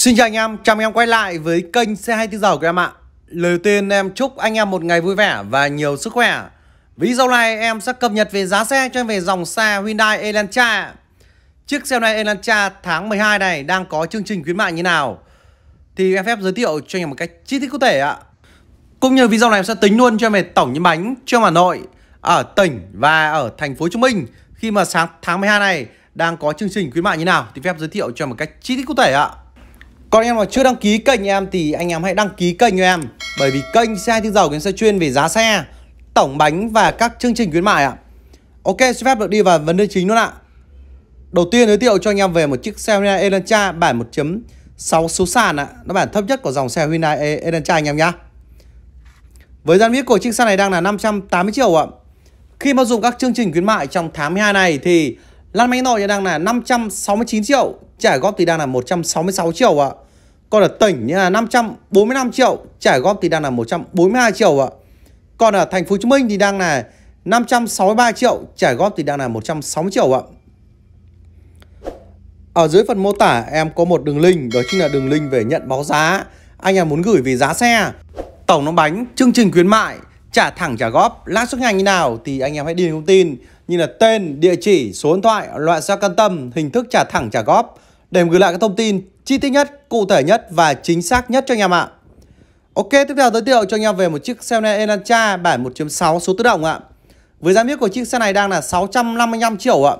Xin chào anh em, chào mừng em quay lại với kênh C24 giờ của em ạ. Lời tiên em chúc anh em một ngày vui vẻ và nhiều sức khỏe. Video này em sẽ cập nhật về giá xe cho em về dòng xe Hyundai Elantra. Chiếc xe này Elantra tháng 12 này đang có chương trình khuyến mại như nào? Thì em phép giới thiệu cho anh em một cách chi tiết cụ thể ạ. Cũng như video này em sẽ tính luôn cho em về tổng những bánh cho Hà Nội Ở tỉnh và ở thành phố Hồ Chí Minh Khi mà sáng tháng 12 này đang có chương trình khuyến mại như nào. Thì phép giới thiệu cho em một cách chi tiết cụ thể ạ còn em mà chưa đăng ký kênh em thì anh em hãy đăng ký kênh cho em. Bởi vì kênh xe thương dầu sẽ chuyên về giá xe, Tổng bánh và các chương trình khuyến mại ạ. Ok, xin phép được đi vào vấn đề chính luôn ạ. Đầu tiên giới thiệu cho anh em về một chiếc xe Hyundai Elantra bản 1.6 số sàn ạ. Nó bản thấp nhất của dòng xe Hyundai e- Elantra anh em nhá. Với giá biết của chiếc xe này đang là 580 triệu ạ. Khi mà dùng các chương trình khuyến mại trong tháng 12 này thì Lăn máy nội đang là 569 triệu, Trả góp thì đang là 166 triệu ạ. Còn ở tỉnh như là 545 triệu Trả góp thì đang là 142 triệu ạ. Còn ở thành phố Hồ Chí Minh thì đang là 563 triệu Trả góp thì đang là 160 triệu ạ. Ở dưới phần mô tả em có một đường link Đó chính là đường link về nhận báo giá. Anh em muốn gửi về giá xe Tổng nó bánh, chương trình khuyến mại Trả thẳng trả góp, lãi suất ngành như nào Thì anh em hãy điền thông tin như là tên, địa chỉ, số điện thoại, loại xe cân tâm, hình thức trả thẳng trả góp để gửi lại các thông tin chi tiết nhất, cụ thể nhất và chính xác nhất cho anh em ạ. Ok, tiếp theo giới thiệu cho anh em về một chiếc xe này Elantra bản 1.6 số tự động ạ. Với giá miết của chiếc xe này đang là 655 triệu ạ.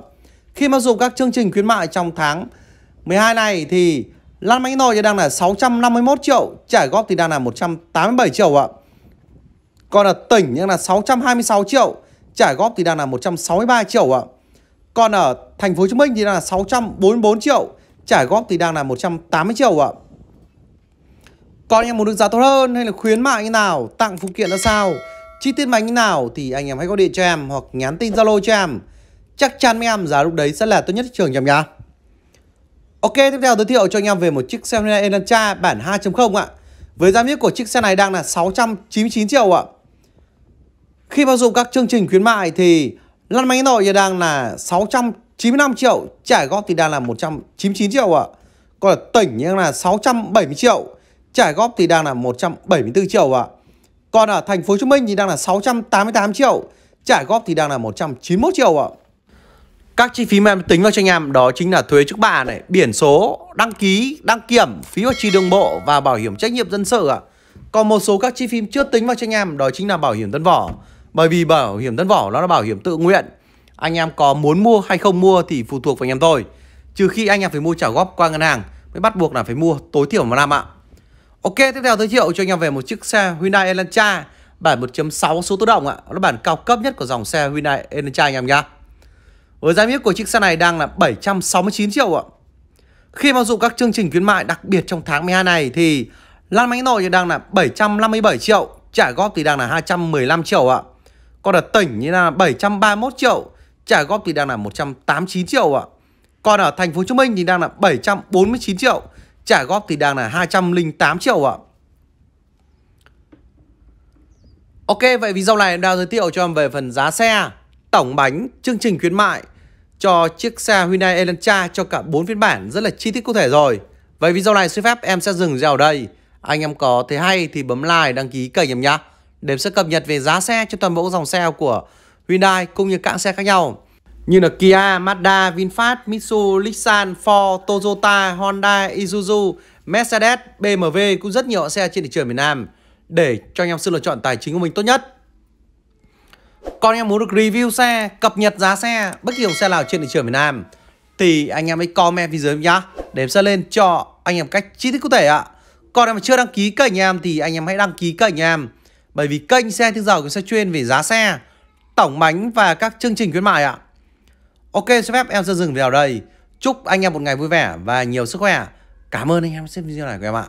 Khi mà dùng các chương trình khuyến mại trong tháng 12 này thì lăn bánh nồi đang là 651 triệu, trả góp thì đang là 187 triệu ạ. Còn ở tỉnh nhưng là 626 triệu, trả góp thì đang là 163 triệu ạ. Còn ở thành phố Hồ Chí Minh thì đang là 644 triệu, trả góp thì đang là 180 triệu ạ. Còn anh em muốn được giá tốt hơn hay là khuyến mại như nào, tặng phụ kiện ra sao, chi tiết máy như nào thì anh em hãy gọi điện cho em hoặc nhắn tin Zalo cho em. Chắc chắn mấy em giá lúc đấy sẽ là tốt nhất thị trường cho em nhá. Ok, tiếp theo giới thiệu cho anh em về một chiếc xe Hyundai Elantra bản 2.0 ạ. Với giá biết của chiếc xe này đang là 699 triệu ạ. Khi bao dụng các chương trình khuyến mại thì lăn bánh nội giờ đang là 695 triệu, trả góp thì đang là 199 triệu ạ. Còn ở tỉnh nhưng là 670 triệu, trả góp thì đang là 174 triệu ạ. Còn ở thành phố Hồ Chí Minh thì đang là 688 triệu, trả góp thì đang là 191 triệu ạ. Các chi phí mà em tính vào cho anh em đó chính là thuế trước bạ này, biển số, đăng ký, đăng kiểm, phí bảo trì đường bộ và bảo hiểm trách nhiệm dân sự ạ. Còn một số các chi phí chưa tính vào cho anh em đó chính là bảo hiểm tân vỏ. Bởi vì bảo hiểm thân vỏ nó là bảo hiểm tự nguyện anh em có muốn mua hay không mua thì phụ thuộc vào anh em thôi. Trừ khi anh em phải mua trả góp qua ngân hàng Mới bắt buộc là phải mua tối thiểu một năm ạ. Ok tiếp theo giới thiệu cho anh em về một chiếc xe Hyundai Elantra Bản 1.6 số tự động ạ. Nó bản cao cấp nhất của dòng xe Hyundai Elantra anh em nhá. Với giá niêm của chiếc xe này đang là 769 triệu ạ. Khi mà dụng các chương trình khuyến mại đặc biệt trong tháng 12 này thì Lan máy nội đang là 757 triệu Trả góp thì đang là 215 triệu ạ. Còn ở tỉnh như là 731 triệu, trả góp thì đang là 189 triệu ạ. Còn ở thành phố Hồ Chí Minh thì đang là 749 triệu, trả góp thì đang là 208 triệu ạ. Ok, vậy video này em đang giới thiệu cho em về phần giá xe, tổng bánh, chương trình khuyến mại cho chiếc xe Hyundai Elantra cho cả 4 phiên bản rất là chi tiết cụ thể rồi. Vậy video này xin phép em sẽ dừng video ở đây. Anh em có thấy hay thì bấm like, đăng ký kênh em nhé để sẽ cập nhật về giá xe cho toàn bộ dòng xe của Hyundai cũng như các xe khác nhau như là Kia, Mazda, VinFast, Mitsubishi, Nissan, Ford, Toyota, Honda, Isuzu, Mercedes, BMW cũng rất nhiều xe trên thị trường miền Nam để cho anh em sự lựa chọn tài chính của mình tốt nhất. Còn anh em muốn được review xe, cập nhật giá xe, bất kỳ dòng xe nào trên thị trường miền Nam thì anh em hãy comment phía dưới nhá để em sẽ lên cho anh em cách chi tiết cụ thể ạ. Còn em mà chưa đăng ký kênh em thì anh em hãy đăng ký kênh em bởi vì kênh xe thương giàu sẽ chuyên về giá xe, tổng bánh và các chương trình khuyến mại ạ. Ok, xin phép em sẽ dừng video ở đây. Chúc anh em một ngày vui vẻ và nhiều sức khỏe. Cảm ơn anh em xem video này của em ạ.